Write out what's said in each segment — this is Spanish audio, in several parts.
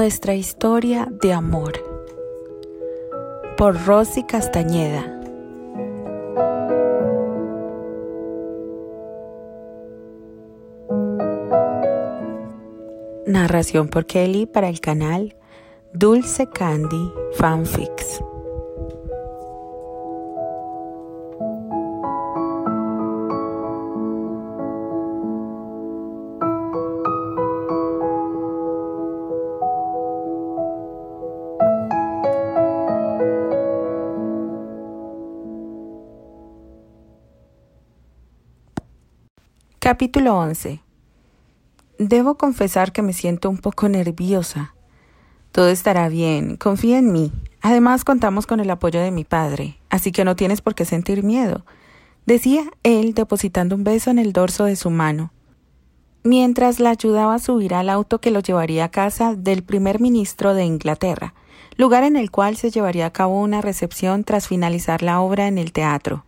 Nuestra historia de amor por Rosy Castañeda. Narración por Kelly para el canal Dulce Candy Fanfics. Capítulo 11 Debo confesar que me siento un poco nerviosa. Todo estará bien, confía en mí. Además contamos con el apoyo de mi padre, así que no tienes por qué sentir miedo, decía él depositando un beso en el dorso de su mano, mientras la ayudaba a subir al auto que lo llevaría a casa del primer ministro de Inglaterra, lugar en el cual se llevaría a cabo una recepción tras finalizar la obra en el teatro.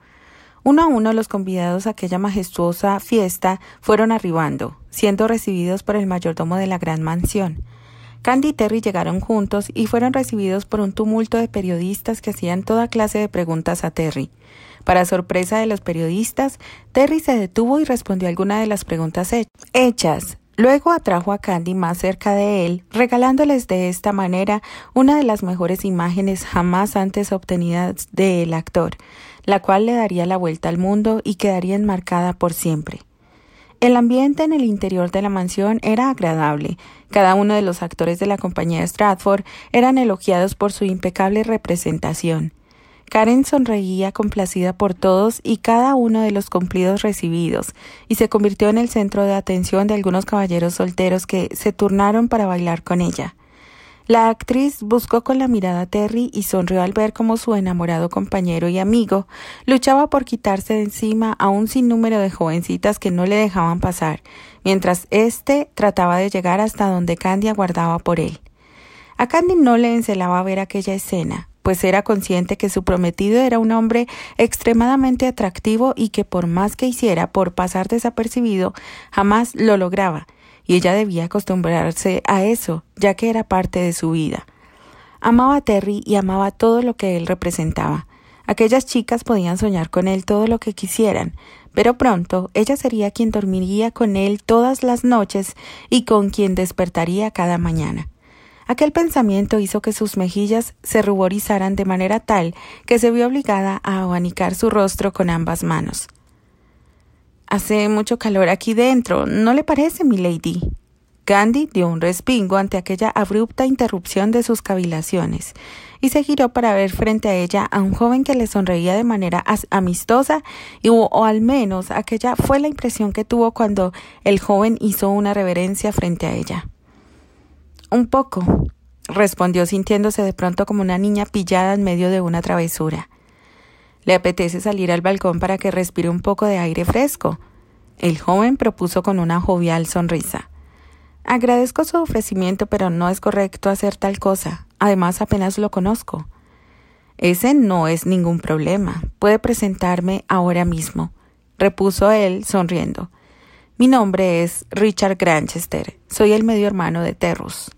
Uno a uno los convidados a aquella majestuosa fiesta fueron arribando, siendo recibidos por el mayordomo de la gran mansión. Candy y Terry llegaron juntos y fueron recibidos por un tumulto de periodistas que hacían toda clase de preguntas a Terry. Para sorpresa de los periodistas, Terry se detuvo y respondió alguna de las preguntas hechas. Luego atrajo a Candy más cerca de él, regalándoles de esta manera una de las mejores imágenes jamás antes obtenidas del actor la cual le daría la vuelta al mundo y quedaría enmarcada por siempre. El ambiente en el interior de la mansión era agradable. Cada uno de los actores de la compañía Stratford eran elogiados por su impecable representación. Karen sonreía complacida por todos y cada uno de los cumplidos recibidos, y se convirtió en el centro de atención de algunos caballeros solteros que se turnaron para bailar con ella. La actriz buscó con la mirada a Terry y sonrió al ver cómo su enamorado compañero y amigo luchaba por quitarse de encima a un sinnúmero de jovencitas que no le dejaban pasar, mientras éste trataba de llegar hasta donde Candy aguardaba por él. A Candy no le encelaba ver aquella escena, pues era consciente que su prometido era un hombre extremadamente atractivo y que por más que hiciera por pasar desapercibido, jamás lo lograba, y ella debía acostumbrarse a eso, ya que era parte de su vida. Amaba a Terry y amaba todo lo que él representaba. Aquellas chicas podían soñar con él todo lo que quisieran, pero pronto ella sería quien dormiría con él todas las noches y con quien despertaría cada mañana. Aquel pensamiento hizo que sus mejillas se ruborizaran de manera tal que se vio obligada a abanicar su rostro con ambas manos. Hace mucho calor aquí dentro, ¿no le parece, mi lady? Gandhi dio un respingo ante aquella abrupta interrupción de sus cavilaciones y se giró para ver frente a ella a un joven que le sonreía de manera amistosa y o al menos aquella fue la impresión que tuvo cuando el joven hizo una reverencia frente a ella. Un poco, respondió sintiéndose de pronto como una niña pillada en medio de una travesura. Le apetece salir al balcón para que respire un poco de aire fresco. El joven propuso con una jovial sonrisa. Agradezco su ofrecimiento, pero no es correcto hacer tal cosa. Además, apenas lo conozco. Ese no es ningún problema. Puede presentarme ahora mismo, repuso él, sonriendo. Mi nombre es Richard Granchester. Soy el medio hermano de Terrus.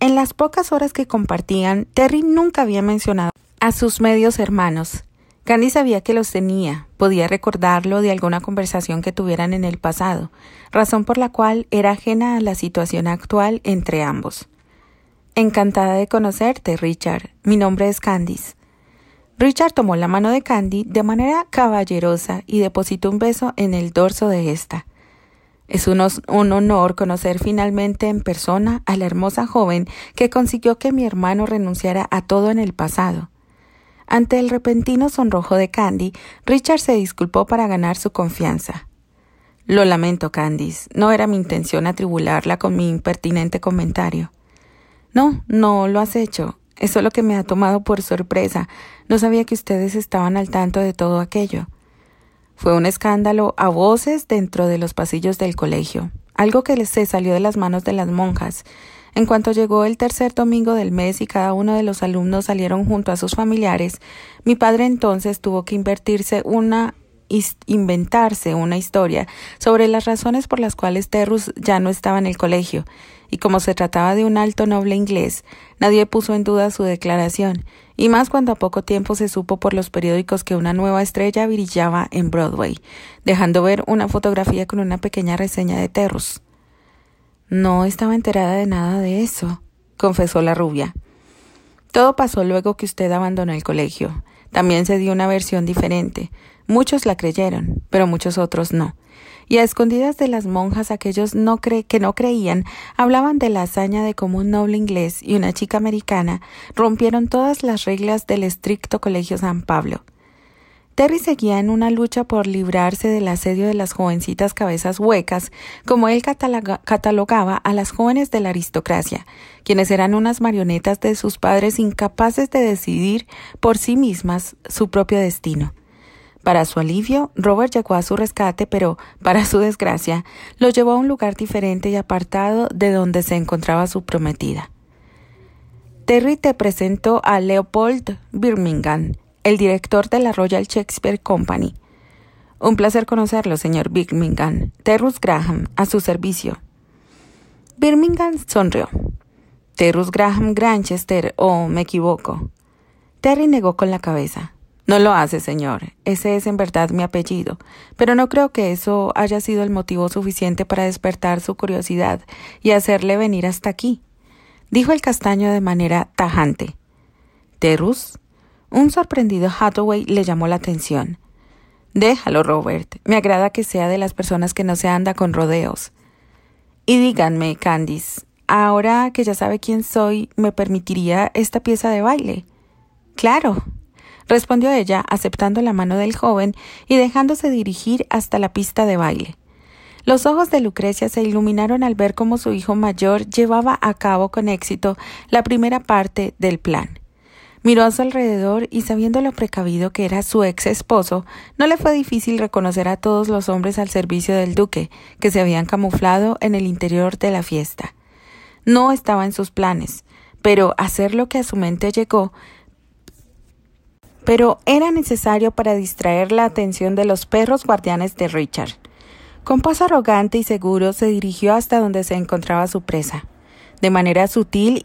En las pocas horas que compartían, Terry nunca había mencionado a sus medios hermanos, Candy sabía que los tenía, podía recordarlo de alguna conversación que tuvieran en el pasado, razón por la cual era ajena a la situación actual entre ambos. Encantada de conocerte, Richard. Mi nombre es Candice. Richard tomó la mano de Candy de manera caballerosa y depositó un beso en el dorso de ésta. Es un, un, honor conocer finalmente en persona a la hermosa joven que consiguió que mi hermano renunciara a todo en el pasado. Ante el repentino sonrojo de Candy, Richard se disculpó para ganar su confianza. Lo lamento, Candice. No era mi intención atribularla con mi impertinente comentario. No, no lo has hecho. Es solo que me ha tomado por sorpresa. No sabía que ustedes estaban al tanto de todo aquello. Fue un escándalo a voces dentro de los pasillos del colegio, algo que se salió de las manos de las monjas, en cuanto llegó el tercer domingo del mes y cada uno de los alumnos salieron junto a sus familiares, mi padre entonces tuvo que invertirse una inventarse una historia sobre las razones por las cuales Terrus ya no estaba en el colegio, y como se trataba de un alto noble inglés, nadie puso en duda su declaración, y más cuando a poco tiempo se supo por los periódicos que una nueva estrella brillaba en Broadway, dejando ver una fotografía con una pequeña reseña de Terrus. No estaba enterada de nada de eso, confesó la rubia. Todo pasó luego que usted abandonó el colegio. También se dio una versión diferente. Muchos la creyeron, pero muchos otros no. Y a escondidas de las monjas aquellos que no creían hablaban de la hazaña de cómo un noble inglés y una chica americana rompieron todas las reglas del estricto colegio San Pablo. Terry seguía en una lucha por librarse del asedio de las jovencitas cabezas huecas, como él catalogaba a las jóvenes de la aristocracia, quienes eran unas marionetas de sus padres incapaces de decidir por sí mismas su propio destino. Para su alivio, Robert llegó a su rescate, pero, para su desgracia, lo llevó a un lugar diferente y apartado de donde se encontraba su prometida. Terry te presentó a Leopold Birmingham, el director de la Royal Shakespeare Company. Un placer conocerlo, señor Birmingham. Terrus Graham, a su servicio. Birmingham sonrió. Terrus Graham Granchester, o oh, me equivoco. Terry negó con la cabeza. No lo hace, señor. Ese es en verdad mi apellido, pero no creo que eso haya sido el motivo suficiente para despertar su curiosidad y hacerle venir hasta aquí, dijo el castaño de manera tajante. Terrus un sorprendido Hathaway le llamó la atención. Déjalo, Robert. Me agrada que sea de las personas que no se anda con rodeos. Y díganme, Candice, ahora que ya sabe quién soy, ¿me permitiría esta pieza de baile? Claro, respondió ella, aceptando la mano del joven y dejándose dirigir hasta la pista de baile. Los ojos de Lucrecia se iluminaron al ver cómo su hijo mayor llevaba a cabo con éxito la primera parte del plan. Miró a su alrededor y sabiendo lo precavido que era su ex esposo, no le fue difícil reconocer a todos los hombres al servicio del duque, que se habían camuflado en el interior de la fiesta. No estaba en sus planes, pero hacer lo que a su mente llegó pero era necesario para distraer la atención de los perros guardianes de Richard. Con paso arrogante y seguro se dirigió hasta donde se encontraba su presa. De manera sutil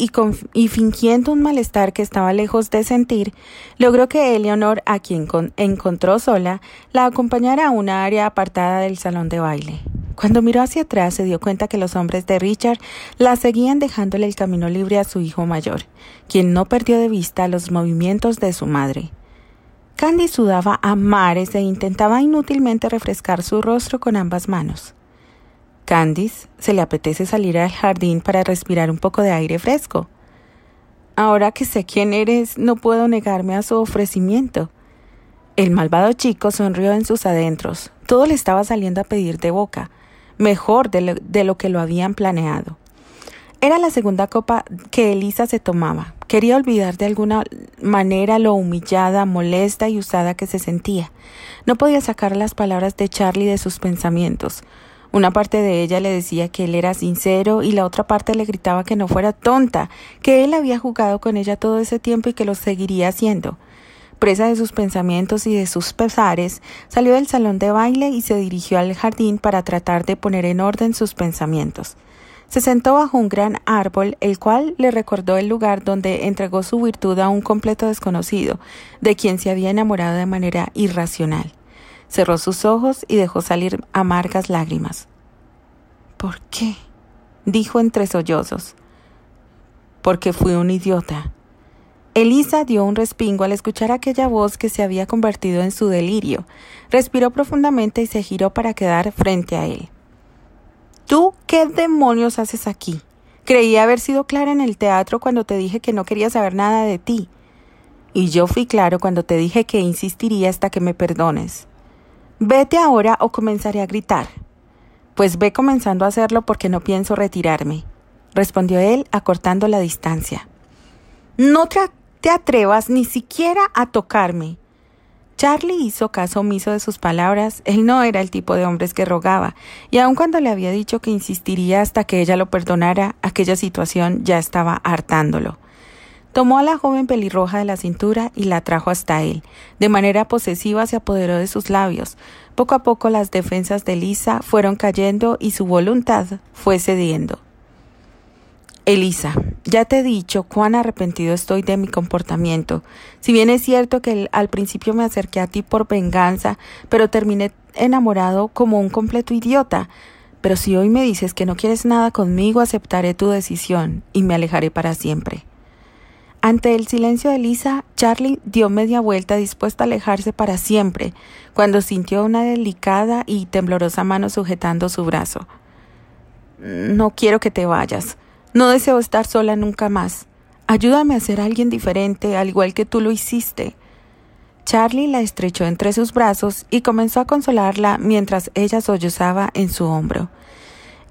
y, fingiendo un malestar que estaba lejos de sentir, logró que Eleanor, a quien encontró sola, la acompañara a una área apartada del salón de baile. Cuando miró hacia atrás se dio cuenta que los hombres de Richard la seguían dejándole el camino libre a su hijo mayor, quien no perdió de vista los movimientos de su madre. Candy sudaba a mares e intentaba inútilmente refrescar su rostro con ambas manos. Candice se le apetece salir al jardín para respirar un poco de aire fresco. Ahora que sé quién eres, no puedo negarme a su ofrecimiento. El malvado chico sonrió en sus adentros. Todo le estaba saliendo a pedir de boca, mejor de lo, de lo que lo habían planeado. Era la segunda copa que Elisa se tomaba. Quería olvidar de alguna manera lo humillada, molesta y usada que se sentía. No podía sacar las palabras de Charlie de sus pensamientos. Una parte de ella le decía que él era sincero y la otra parte le gritaba que no fuera tonta, que él había jugado con ella todo ese tiempo y que lo seguiría haciendo. Presa de sus pensamientos y de sus pesares, salió del salón de baile y se dirigió al jardín para tratar de poner en orden sus pensamientos. Se sentó bajo un gran árbol, el cual le recordó el lugar donde entregó su virtud a un completo desconocido, de quien se había enamorado de manera irracional. Cerró sus ojos y dejó salir amargas lágrimas. ¿Por qué? dijo entre sollozos. Porque fui un idiota. Elisa dio un respingo al escuchar aquella voz que se había convertido en su delirio. Respiró profundamente y se giró para quedar frente a él. ¿Tú qué demonios haces aquí? Creí haber sido clara en el teatro cuando te dije que no quería saber nada de ti. Y yo fui claro cuando te dije que insistiría hasta que me perdones. Vete ahora o comenzaré a gritar. Pues ve comenzando a hacerlo porque no pienso retirarme, respondió él acortando la distancia. No te atrevas ni siquiera a tocarme. Charlie hizo caso omiso de sus palabras. Él no era el tipo de hombres que rogaba, y aun cuando le había dicho que insistiría hasta que ella lo perdonara, aquella situación ya estaba hartándolo. Tomó a la joven pelirroja de la cintura y la trajo hasta él. De manera posesiva se apoderó de sus labios. Poco a poco las defensas de Elisa fueron cayendo y su voluntad fue cediendo. Elisa, ya te he dicho cuán arrepentido estoy de mi comportamiento. Si bien es cierto que al principio me acerqué a ti por venganza, pero terminé enamorado como un completo idiota. Pero si hoy me dices que no quieres nada conmigo, aceptaré tu decisión y me alejaré para siempre. Ante el silencio de Elisa, Charlie dio media vuelta dispuesta a alejarse para siempre, cuando sintió una delicada y temblorosa mano sujetando su brazo. No quiero que te vayas. No deseo estar sola nunca más. Ayúdame a ser alguien diferente, al igual que tú lo hiciste. Charlie la estrechó entre sus brazos y comenzó a consolarla mientras ella sollozaba en su hombro.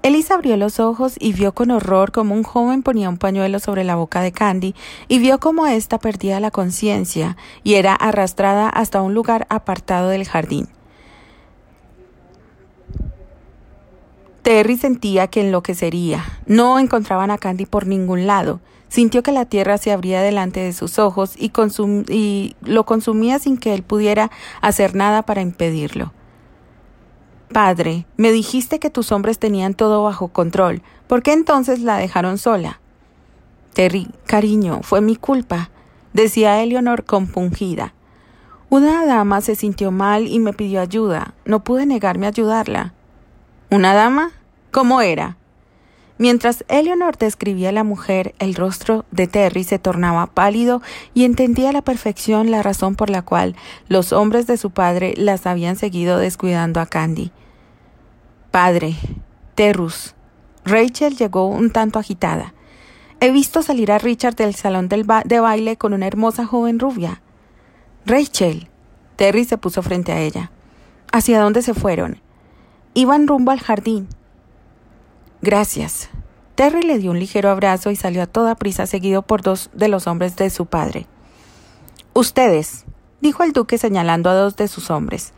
Elisa abrió los ojos y vio con horror cómo un joven ponía un pañuelo sobre la boca de Candy y vio cómo ésta perdía la conciencia y era arrastrada hasta un lugar apartado del jardín. Terry sentía que enloquecería. No encontraban a Candy por ningún lado. Sintió que la tierra se abría delante de sus ojos y, y, lo consumía sin que él pudiera hacer nada para impedirlo. Padre, me dijiste que tus hombres tenían todo bajo control. ¿Por qué entonces la dejaron sola? Terry, cariño, fue mi culpa, decía Eleonor compungida. Una dama se sintió mal y me pidió ayuda. No pude negarme a ayudarla. ¿Una dama? ¿Cómo era? Mientras Eleanor describía a la mujer, el rostro de Terry se tornaba pálido y entendía a la perfección la razón por la cual los hombres de su padre las habían seguido descuidando a Candy. Padre, Terrus. Rachel llegó un tanto agitada. He visto salir a Richard del salón de baile con una hermosa joven rubia. Rachel. Terry se puso frente a ella. ¿Hacia dónde se fueron? Iban rumbo al jardín. Gracias. Terry le dio un ligero abrazo y salió a toda prisa seguido por dos de los hombres de su padre. Ustedes, dijo el duque señalando a dos de sus hombres.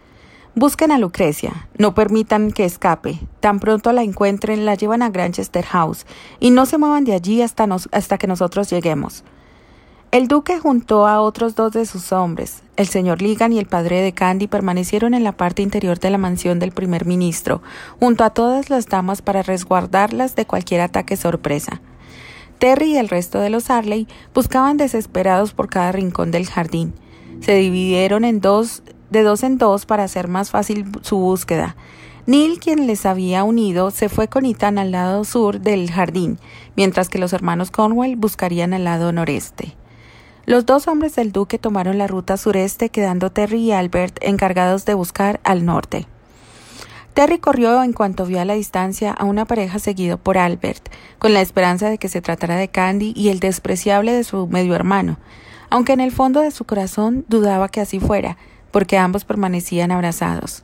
Busquen a Lucrecia, no permitan que escape. Tan pronto la encuentren, la llevan a Granchester House y no se muevan de allí hasta, hasta que nosotros lleguemos. El duque juntó a otros dos de sus hombres. El señor Ligan y el padre de Candy permanecieron en la parte interior de la mansión del primer ministro, junto a todas las damas para resguardarlas de cualquier ataque sorpresa. Terry y el resto de los Harley buscaban desesperados por cada rincón del jardín. Se dividieron en dos, de dos en dos para hacer más fácil su búsqueda. Neil, quien les había unido, se fue con Ethan al lado sur del jardín, mientras que los hermanos Conwell buscarían al lado noreste. Los dos hombres del duque tomaron la ruta sureste, quedando Terry y Albert encargados de buscar al norte. Terry corrió en cuanto vio a la distancia a una pareja seguido por Albert, con la esperanza de que se tratara de Candy y el despreciable de su medio hermano, aunque en el fondo de su corazón dudaba que así fuera, porque ambos permanecían abrazados.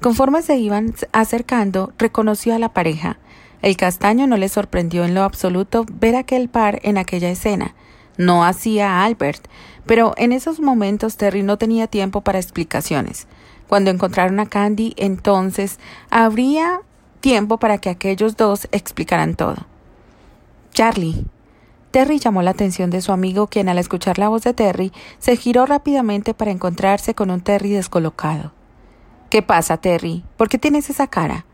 Conforme se iban acercando, reconoció a la pareja. El castaño no le sorprendió en lo absoluto ver aquel par en aquella escena, no hacía Albert, pero en esos momentos Terry no tenía tiempo para explicaciones. Cuando encontraron a Candy, entonces habría tiempo para que aquellos dos explicaran todo. Charlie. Terry llamó la atención de su amigo, quien al escuchar la voz de Terry se giró rápidamente para encontrarse con un Terry descolocado. ¿Qué pasa, Terry? ¿Por qué tienes esa cara?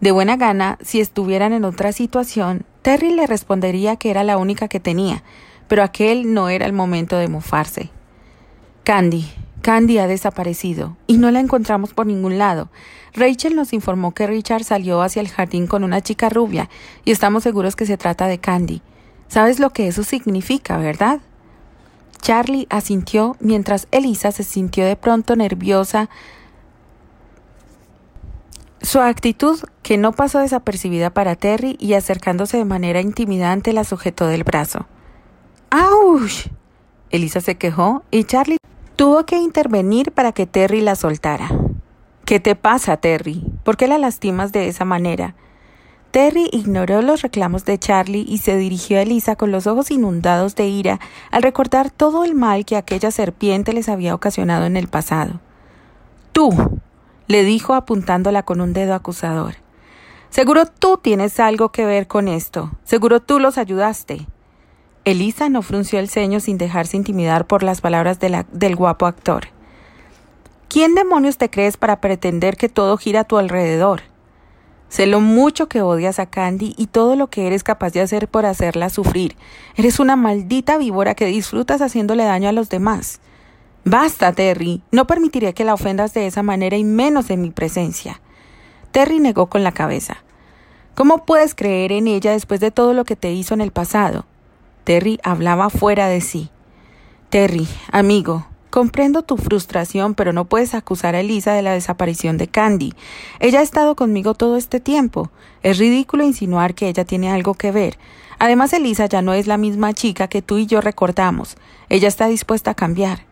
De buena gana, si estuvieran en otra situación, Terry le respondería que era la única que tenía, pero aquel no era el momento de mofarse. Candy, Candy ha desaparecido y no la encontramos por ningún lado. Rachel nos informó que Richard salió hacia el jardín con una chica rubia y estamos seguros que se trata de Candy. ¿Sabes lo que eso significa, verdad? Charlie asintió mientras Elisa se sintió de pronto nerviosa. Su actitud, que no pasó desapercibida para Terry y acercándose de manera intimidante, la sujetó del brazo. ¡Auch! Elisa se quejó y Charlie tuvo que intervenir para que Terry la soltara. ¿Qué te pasa, Terry? ¿Por qué la lastimas de esa manera? Terry ignoró los reclamos de Charlie y se dirigió a Elisa con los ojos inundados de ira al recordar todo el mal que aquella serpiente les había ocasionado en el pasado. Tú, le dijo apuntándola con un dedo acusador. Seguro tú tienes algo que ver con esto. Seguro tú los ayudaste. Elisa no frunció el ceño sin dejarse intimidar por las palabras del guapo actor. ¿Quién demonios te crees para pretender que todo gira a tu alrededor? Sé lo mucho que odias a Candy y todo lo que eres capaz de hacer por hacerla sufrir. Eres una maldita víbora que disfrutas haciéndole daño a los demás. Basta, Terry. No permitiré que la ofendas de esa manera y menos en mi presencia. Terry negó con la cabeza. ¿Cómo puedes creer en ella después de todo lo que te hizo en el pasado? Terry hablaba fuera de sí. Terry, amigo, comprendo tu frustración, pero no puedes acusar a Elisa de la desaparición de Candy. Ella ha estado conmigo todo este tiempo. Es ridículo insinuar que ella tiene algo que ver. Además, Elisa ya no es la misma chica que tú y yo recordamos. Ella está dispuesta a cambiar.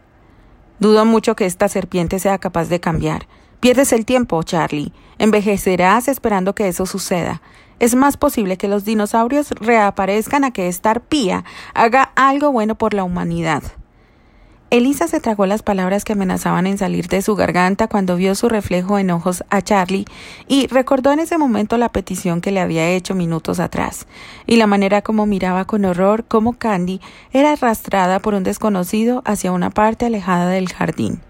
Dudo mucho que esta serpiente sea capaz de cambiar. Pierdes el tiempo, Charlie. Envejecerás esperando que eso suceda. Es más posible que los dinosaurios reaparezcan a que esta arpía haga algo bueno por la humanidad. Elisa se tragó las palabras que amenazaban en salir de su garganta cuando vio su reflejo en ojos a Charlie y recordó en ese momento la petición que le había hecho minutos atrás y la manera como miraba con horror cómo Candy era arrastrada por un desconocido hacia una parte alejada del jardín.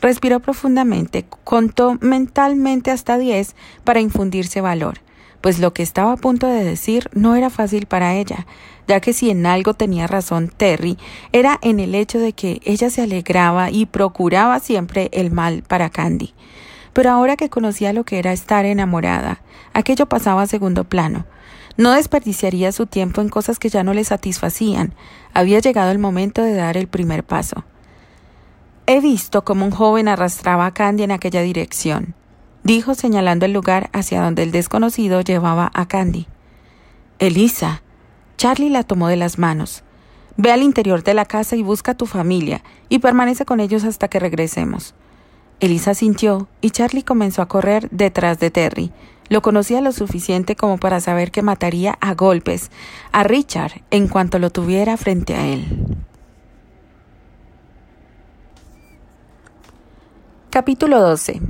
Respiró profundamente, contó mentalmente hasta diez para infundirse valor pues lo que estaba a punto de decir no era fácil para ella, ya que si en algo tenía razón Terry, era en el hecho de que ella se alegraba y procuraba siempre el mal para Candy. Pero ahora que conocía lo que era estar enamorada, aquello pasaba a segundo plano. No desperdiciaría su tiempo en cosas que ya no le satisfacían. Había llegado el momento de dar el primer paso. He visto cómo un joven arrastraba a Candy en aquella dirección dijo señalando el lugar hacia donde el desconocido llevaba a Candy. Elisa. Charlie la tomó de las manos. Ve al interior de la casa y busca a tu familia, y permanece con ellos hasta que regresemos. Elisa sintió, y Charlie comenzó a correr detrás de Terry. Lo conocía lo suficiente como para saber que mataría a golpes a Richard en cuanto lo tuviera frente a él. Capítulo 12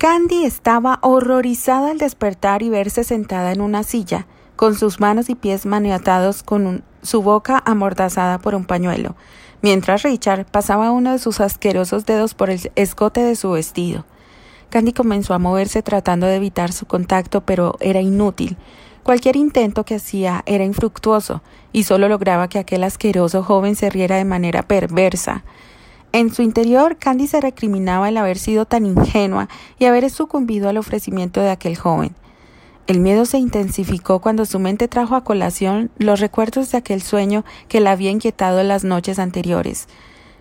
Candy estaba horrorizada al despertar y verse sentada en una silla, con sus manos y pies maniatados con su boca amordazada por un pañuelo, mientras Richard pasaba uno de sus asquerosos dedos por el escote de su vestido. Candy comenzó a moverse tratando de evitar su contacto, pero era inútil. Cualquier intento que hacía era infructuoso, y solo lograba que aquel asqueroso joven se riera de manera perversa. En su interior, Candy se recriminaba el haber sido tan ingenua y haber sucumbido al ofrecimiento de aquel joven. El miedo se intensificó cuando su mente trajo a colación los recuerdos de aquel sueño que la había inquietado las noches anteriores.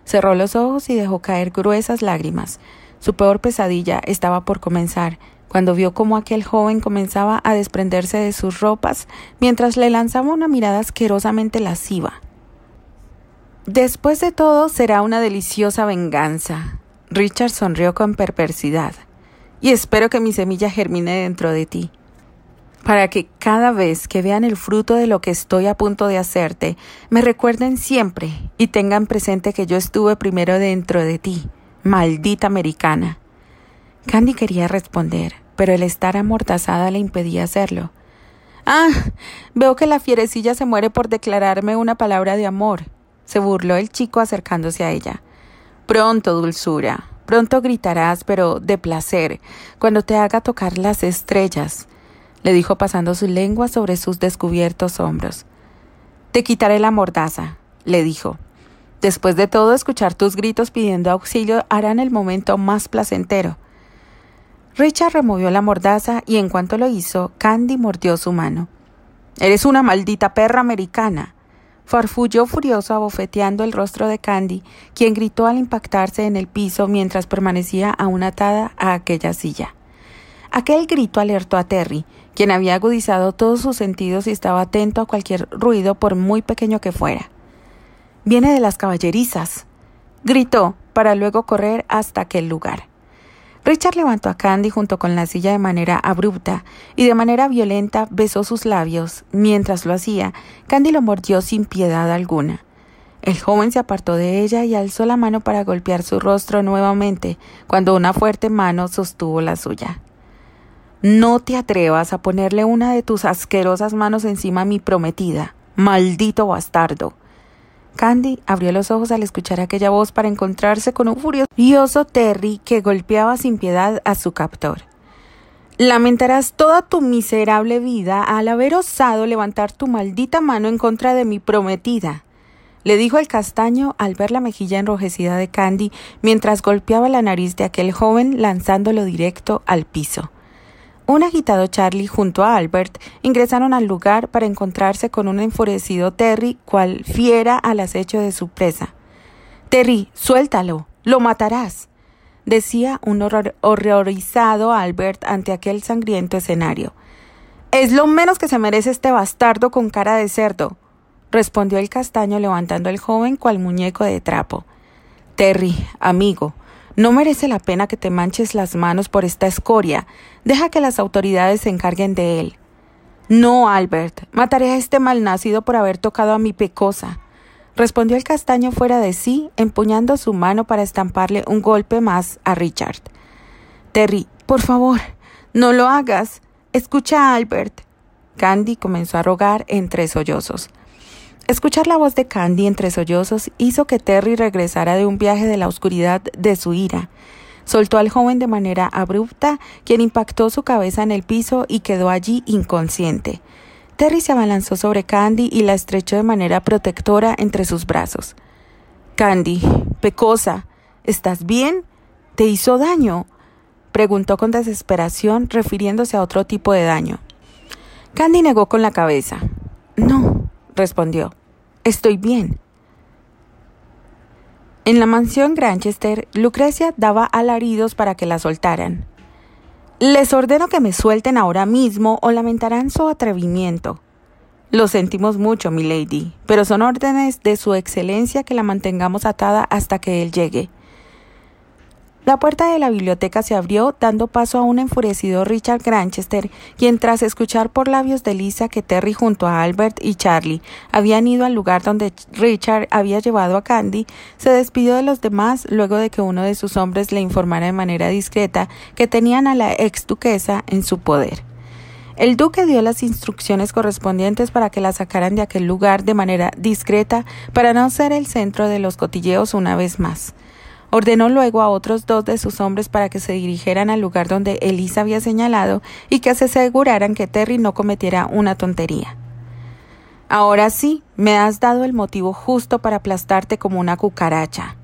Cerró los ojos y dejó caer gruesas lágrimas. Su peor pesadilla estaba por comenzar, cuando vio cómo aquel joven comenzaba a desprenderse de sus ropas mientras le lanzaba una mirada asquerosamente lasciva. Después de todo será una deliciosa venganza. Richard sonrió con perversidad. Y espero que mi semilla germine dentro de ti, para que cada vez que vean el fruto de lo que estoy a punto de hacerte, me recuerden siempre y tengan presente que yo estuve primero dentro de ti, maldita americana. Candy quería responder, pero el estar amordazada le impedía hacerlo. Ah, veo que la fierecilla se muere por declararme una palabra de amor, se burló el chico acercándose a ella. Pronto, dulzura, pronto gritarás, pero de placer, cuando te haga tocar las estrellas, le dijo pasando su lengua sobre sus descubiertos hombros. Te quitaré la mordaza, le dijo. Después de todo, escuchar tus gritos pidiendo auxilio harán el momento más placentero. Richard removió la mordaza y en cuanto lo hizo, Candy mordió su mano. Eres una maldita perra americana farfulló furioso abofeteando el rostro de Candy, quien gritó al impactarse en el piso mientras permanecía aún atada a aquella silla. Aquel grito alertó a Terry, quien había agudizado todos sus sentidos y estaba atento a cualquier ruido por muy pequeño que fuera. Viene de las caballerizas, gritó, para luego correr hasta aquel lugar. Richard levantó a Candy junto con la silla de manera abrupta y de manera violenta besó sus labios. Mientras lo hacía, Candy lo mordió sin piedad alguna. El joven se apartó de ella y alzó la mano para golpear su rostro nuevamente, cuando una fuerte mano sostuvo la suya. No te atrevas a ponerle una de tus asquerosas manos encima a mi prometida, Maldito bastardo. Candy abrió los ojos al escuchar aquella voz para encontrarse con un furioso Terry que golpeaba sin piedad a su captor. Lamentarás toda tu miserable vida al haber osado levantar tu maldita mano en contra de mi prometida, le dijo el castaño al ver la mejilla enrojecida de Candy mientras golpeaba la nariz de aquel joven lanzándolo directo al piso. Un agitado Charlie junto a Albert ingresaron al lugar para encontrarse con un enfurecido Terry, cual fiera al acecho de su presa. Terry, suéltalo, lo matarás, decía un horrorizado Albert ante aquel sangriento escenario. Es lo menos que se merece este bastardo con cara de cerdo, respondió el castaño levantando al joven cual muñeco de trapo. Terry, amigo, no merece la pena que te manches las manos por esta escoria. Deja que las autoridades se encarguen de él. No, Albert, mataré a este malnacido por haber tocado a mi pecosa. Respondió el castaño fuera de sí, empuñando su mano para estamparle un golpe más a Richard. Terry, por favor, no lo hagas. Escucha a Albert. Candy comenzó a rogar entre sollozos. Escuchar la voz de Candy entre sollozos hizo que Terry regresara de un viaje de la oscuridad de su ira. Soltó al joven de manera abrupta, quien impactó su cabeza en el piso y quedó allí inconsciente. Terry se abalanzó sobre Candy y la estrechó de manera protectora entre sus brazos. Candy, pecosa, ¿estás bien? ¿Te hizo daño? preguntó con desesperación, refiriéndose a otro tipo de daño. Candy negó con la cabeza. No, respondió. Estoy bien. En la mansión Granchester, Lucrecia daba alaridos para que la soltaran. Les ordeno que me suelten ahora mismo o lamentarán su atrevimiento. Lo sentimos mucho, mi lady, pero son órdenes de su excelencia que la mantengamos atada hasta que él llegue. La puerta de la biblioteca se abrió, dando paso a un enfurecido Richard Granchester, quien tras escuchar por labios de Lisa que Terry junto a Albert y Charlie habían ido al lugar donde Richard había llevado a Candy, se despidió de los demás luego de que uno de sus hombres le informara de manera discreta que tenían a la ex duquesa en su poder. El duque dio las instrucciones correspondientes para que la sacaran de aquel lugar de manera discreta para no ser el centro de los cotilleos una vez más. Ordenó luego a otros dos de sus hombres para que se dirigieran al lugar donde Elisa había señalado y que se aseguraran que Terry no cometiera una tontería. Ahora sí, me has dado el motivo justo para aplastarte como una cucaracha,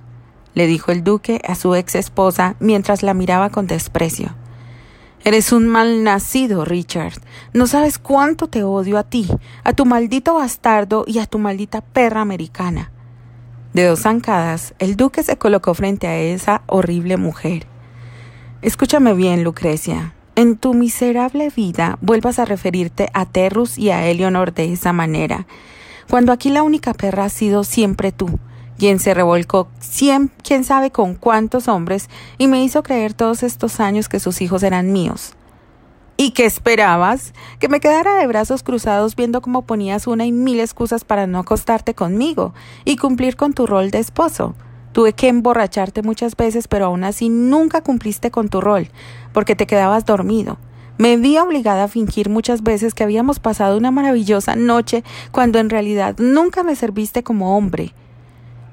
le dijo el duque a su ex esposa mientras la miraba con desprecio. Eres un mal nacido, Richard. No sabes cuánto te odio a ti, a tu maldito bastardo y a tu maldita perra americana. De dos zancadas, el duque se colocó frente a esa horrible mujer. Escúchame bien, Lucrecia. En tu miserable vida vuelvas a referirte a Terrus y a Eleonor de esa manera, cuando aquí la única perra ha sido siempre tú, quien se revolcó quién sabe con cuántos hombres y me hizo creer todos estos años que sus hijos eran míos. ¿Y qué esperabas? ¿Que me quedara de brazos cruzados viendo cómo ponías una y mil excusas para no acostarte conmigo y cumplir con tu rol de esposo? Tuve que emborracharte muchas veces, pero aún así nunca cumpliste con tu rol, porque te quedabas dormido. Me vi obligada a fingir muchas veces que habíamos pasado una maravillosa noche cuando en realidad nunca me serviste como hombre.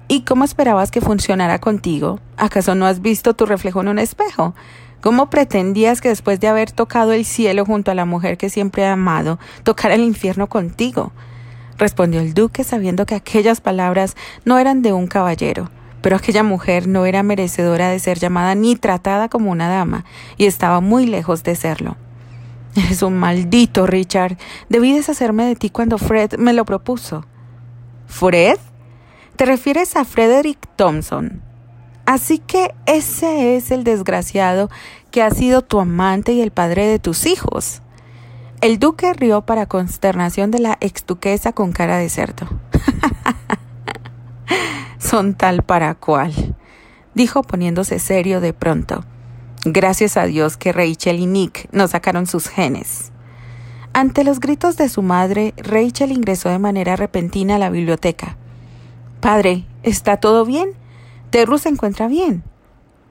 ¿Y cómo esperabas que funcionara contigo? ¿Acaso no has visto tu reflejo en un espejo? ¿Cómo pretendías que después de haber tocado el cielo junto a la mujer que siempre he amado, tocara el infierno contigo? respondió el duque sabiendo que aquellas palabras no eran de un caballero. Pero aquella mujer no era merecedora de ser llamada ni tratada como una dama, y estaba muy lejos de serlo. Eres un maldito, Richard. Debí deshacerme de ti cuando Fred me lo propuso. ¿Fred? ¿Te refieres a Frederick Thompson? Así que ese es el desgraciado que ha sido tu amante y el padre de tus hijos. El duque rió para consternación de la extuquesa con cara de cerdo. Son tal para cual, dijo poniéndose serio de pronto. Gracias a Dios que Rachel y Nick no sacaron sus genes. Ante los gritos de su madre, Rachel ingresó de manera repentina a la biblioteca. Padre, ¿está todo bien? Terru se encuentra bien.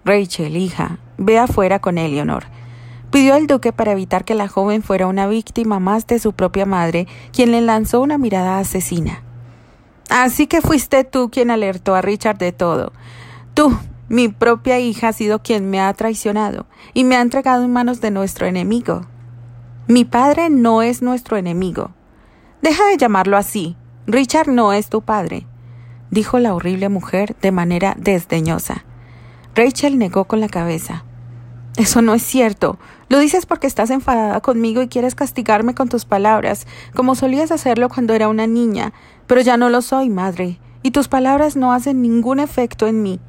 Rachel, hija, ve afuera con Eleanor. Pidió al duque para evitar que la joven fuera una víctima más de su propia madre, quien le lanzó una mirada asesina. Así que fuiste tú quien alertó a Richard de todo. Tú, mi propia hija, ha sido quien me ha traicionado y me ha entregado en manos de nuestro enemigo. Mi padre no es nuestro enemigo. Deja de llamarlo así. Richard no es tu padre, dijo la horrible mujer de manera desdeñosa. Rachel negó con la cabeza. Eso no es cierto. Lo dices porque estás enfadada conmigo y quieres castigarme con tus palabras, como solías hacerlo cuando era una niña. Pero ya no lo soy, madre, y tus palabras no hacen ningún efecto en mí,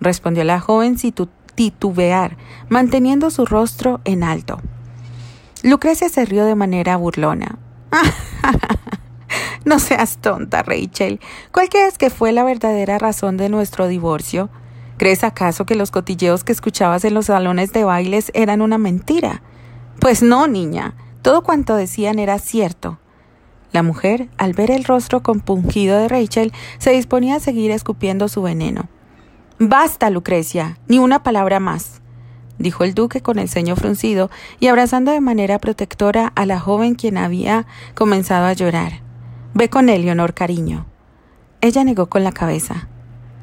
respondió la joven sin titubear, manteniendo su rostro en alto. Lucrecia se rió de manera burlona. no seas tonta, Rachel. ¿Cuál crees que fue la verdadera razón de nuestro divorcio? ¿Crees acaso que los cotilleos que escuchabas en los salones de bailes eran una mentira? Pues no, niña. Todo cuanto decían era cierto. La mujer, al ver el rostro compungido de Rachel, se disponía a seguir escupiendo su veneno. Basta, Lucrecia, ni una palabra más, dijo el duque con el ceño fruncido y abrazando de manera protectora a la joven quien había comenzado a llorar. Ve con él, Leonor, cariño. Ella negó con la cabeza.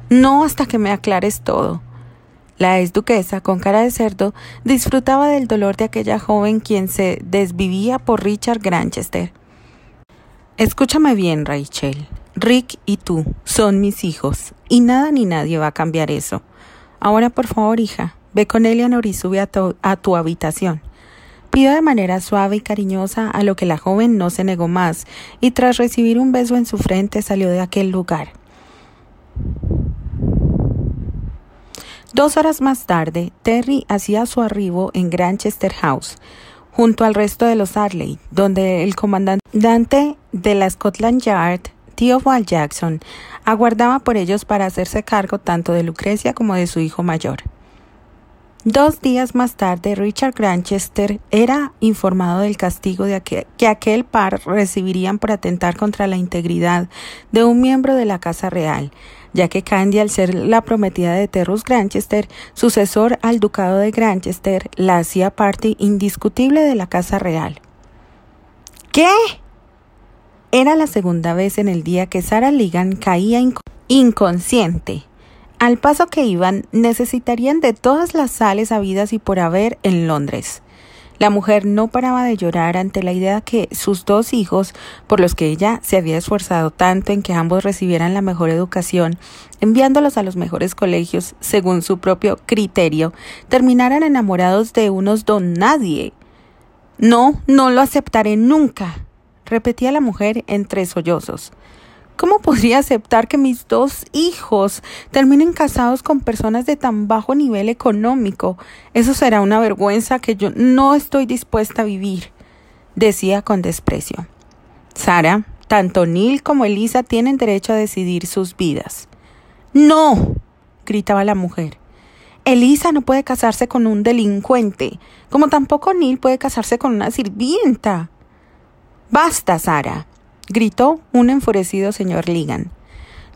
No hasta que me aclares todo. La ex duquesa, con cara de cerdo, disfrutaba del dolor de aquella joven quien se desvivía por Richard Granchester. Escúchame bien, Rachel. Rick y tú son mis hijos, y nada ni nadie va a cambiar eso. Ahora, por favor, hija, ve con Eleanor y sube a tu habitación. Pidió de manera suave y cariñosa, a lo que la joven no se negó más, y tras recibir un beso en su frente salió de aquel lugar. Dos horas más tarde, Terry hacía su arribo en Granchester House, junto al resto de los Arley, donde el comandante de la Scotland Yard, Theobald Jackson, aguardaba por ellos para hacerse cargo tanto de Lucrecia como de su hijo mayor. Dos días más tarde, Richard Granchester era informado del castigo que aquel par recibirían por atentar contra la integridad de un miembro de la Casa Real, ya que Candy, al ser la prometida de Terrus Granchester, sucesor al ducado de Granchester, la hacía parte indiscutible de la casa real. ¿Qué? Era la segunda vez en el día que Sarah Ligan caía inconsciente. Al paso que iban, necesitarían de todas las sales habidas y por haber en Londres. La mujer no paraba de llorar ante la idea que sus dos hijos, por los que ella se había esforzado tanto en que ambos recibieran la mejor educación, enviándolos a los mejores colegios según su propio criterio, terminaran enamorados de unos don nadie. No, no lo aceptaré nunca, repetía la mujer entre sollozos. ¿Cómo podría aceptar que mis dos hijos terminen casados con personas de tan bajo nivel económico? Eso será una vergüenza que yo no estoy dispuesta a vivir, decía con desprecio. Sara, tanto Neil como Elisa tienen derecho a decidir sus vidas. No, gritaba la mujer. Elisa no puede casarse con un delincuente, como tampoco Neil puede casarse con una sirvienta. Basta, Sara gritó un enfurecido señor Ligan.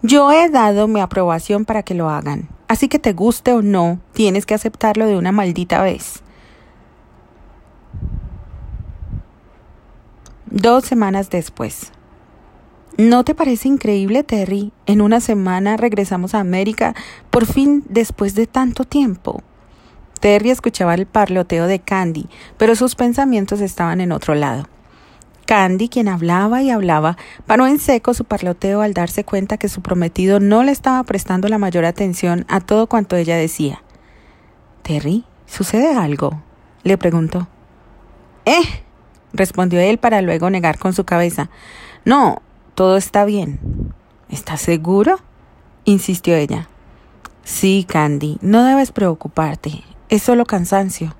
Yo he dado mi aprobación para que lo hagan, así que te guste o no, tienes que aceptarlo de una maldita vez. Dos semanas después. ¿No te parece increíble, Terry? En una semana regresamos a América, por fin después de tanto tiempo. Terry escuchaba el parloteo de Candy, pero sus pensamientos estaban en otro lado. Candy, quien hablaba y hablaba, paró en seco su parloteo al darse cuenta que su prometido no le estaba prestando la mayor atención a todo cuanto ella decía. Terry, ¿sucede algo? le preguntó. Eh, respondió él para luego negar con su cabeza. No, todo está bien. ¿Estás seguro? insistió ella. Sí, Candy, no debes preocuparte. Es solo cansancio.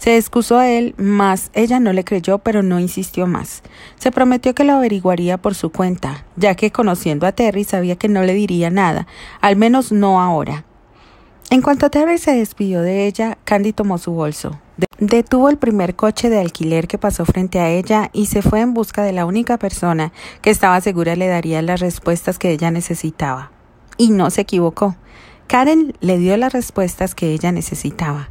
Se excusó a él, mas ella no le creyó, pero no insistió más. Se prometió que lo averiguaría por su cuenta, ya que conociendo a Terry sabía que no le diría nada, al menos no ahora. En cuanto Terry se despidió de ella, Candy tomó su bolso. Detuvo el primer coche de alquiler que pasó frente a ella y se fue en busca de la única persona que estaba segura le daría las respuestas que ella necesitaba. Y no se equivocó. Karen le dio las respuestas que ella necesitaba.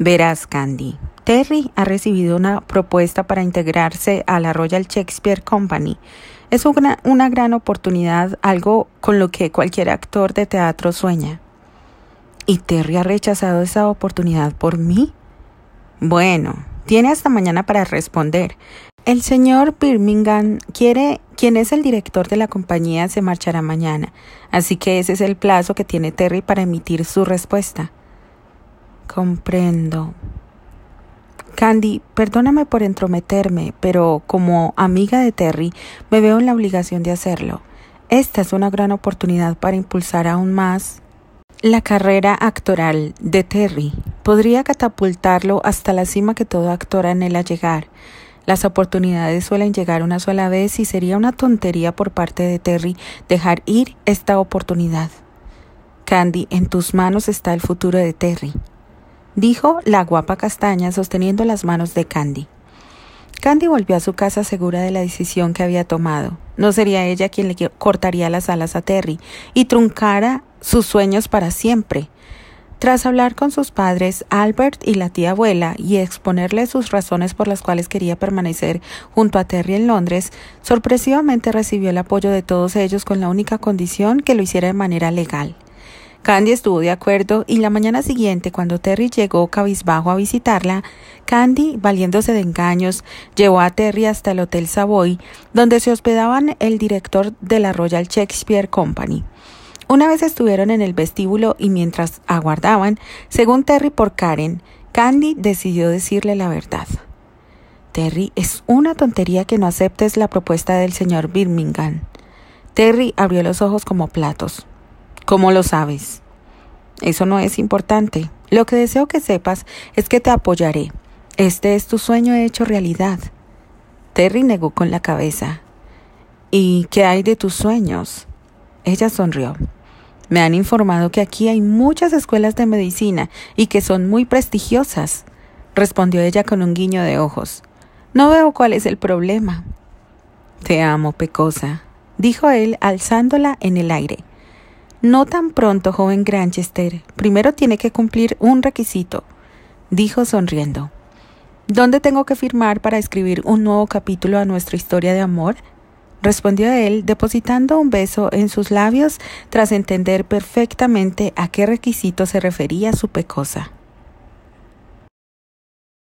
Verás, Candy. Terry ha recibido una propuesta para integrarse a la Royal Shakespeare Company. Es una, una gran oportunidad, algo con lo que cualquier actor de teatro sueña. ¿Y Terry ha rechazado esa oportunidad por mí? Bueno, tiene hasta mañana para responder. El señor Birmingham quiere, quien es el director de la compañía, se marchará mañana, así que ese es el plazo que tiene Terry para emitir su respuesta. Comprendo. Candy, perdóname por entrometerme, pero como amiga de Terry, me veo en la obligación de hacerlo. Esta es una gran oportunidad para impulsar aún más la carrera actoral de Terry. Podría catapultarlo hasta la cima que todo actor anhela llegar. Las oportunidades suelen llegar una sola vez y sería una tontería por parte de Terry dejar ir esta oportunidad. Candy, en tus manos está el futuro de Terry dijo la guapa castaña sosteniendo las manos de Candy. Candy volvió a su casa segura de la decisión que había tomado. No sería ella quien le cortaría las alas a Terry y truncara sus sueños para siempre. Tras hablar con sus padres, Albert y la tía abuela, y exponerle sus razones por las cuales quería permanecer junto a Terry en Londres, sorpresivamente recibió el apoyo de todos ellos con la única condición que lo hiciera de manera legal. Candy estuvo de acuerdo y la mañana siguiente, cuando Terry llegó cabizbajo a visitarla, Candy, valiéndose de engaños, llevó a Terry hasta el Hotel Savoy, donde se hospedaban el director de la Royal Shakespeare Company. Una vez estuvieron en el vestíbulo y mientras aguardaban, según Terry por Karen, Candy decidió decirle la verdad. Terry, es una tontería que no aceptes la propuesta del señor Birmingham. Terry abrió los ojos como platos. ¿Cómo lo sabes? Eso no es importante. Lo que deseo que sepas es que te apoyaré. Este es tu sueño hecho realidad. Terry negó con la cabeza. ¿Y qué hay de tus sueños? Ella sonrió. Me han informado que aquí hay muchas escuelas de medicina y que son muy prestigiosas, respondió ella con un guiño de ojos. No veo cuál es el problema. Te amo, Pecosa, dijo él alzándola en el aire. No tan pronto, joven Granchester. Primero tiene que cumplir un requisito, dijo sonriendo. ¿Dónde tengo que firmar para escribir un nuevo capítulo a nuestra historia de amor? respondió él, depositando un beso en sus labios tras entender perfectamente a qué requisito se refería su pecosa.